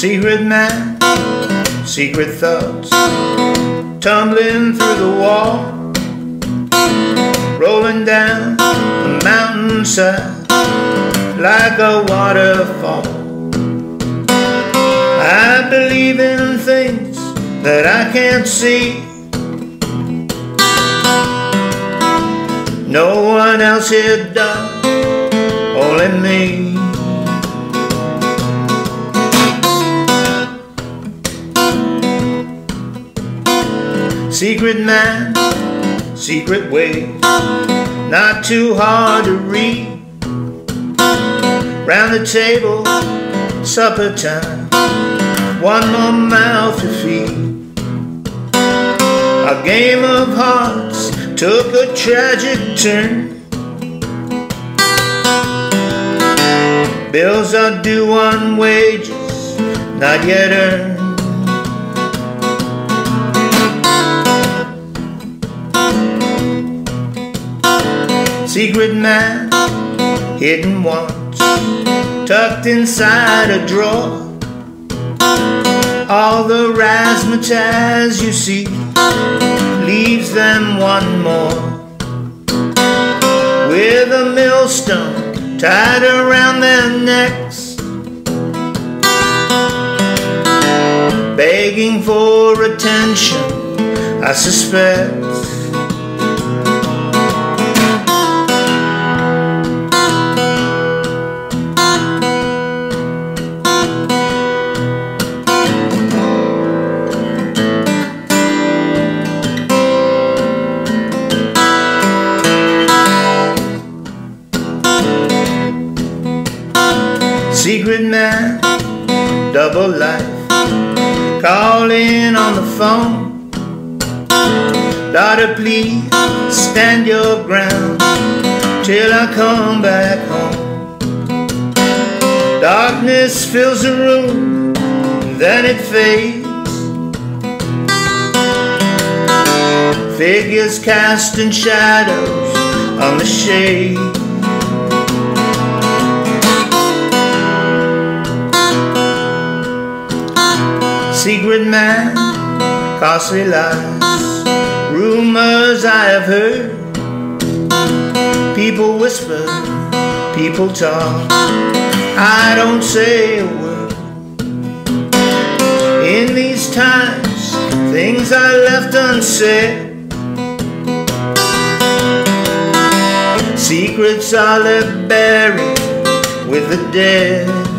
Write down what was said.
Secret man, secret thoughts Tumbling through the wall Rolling down the mountainside Like a waterfall. I believe in things that I can't see. No one else here does, only me Secret man, secret way, not too hard to read. Round the table, supper time, one more mouth to feed. A game of hearts took a tragic turn. Bills are due on wages, not yet earned. Secret man, hidden ones, tucked inside a drawer. All the razzmatazz you see leaves them one more. With a millstone tied around their necks, begging for attention, I suspect. Secret man, double life, calling on the phone. Daughter, please stand your ground till I come back home. Darkness fills the room, then it fades. Figures casting shadows on the shade. Secret man, costly lies, rumors I have heard. People whisper, people talk, I don't say a word. In these times, things I left unsaid. Secrets are left buried with the dead.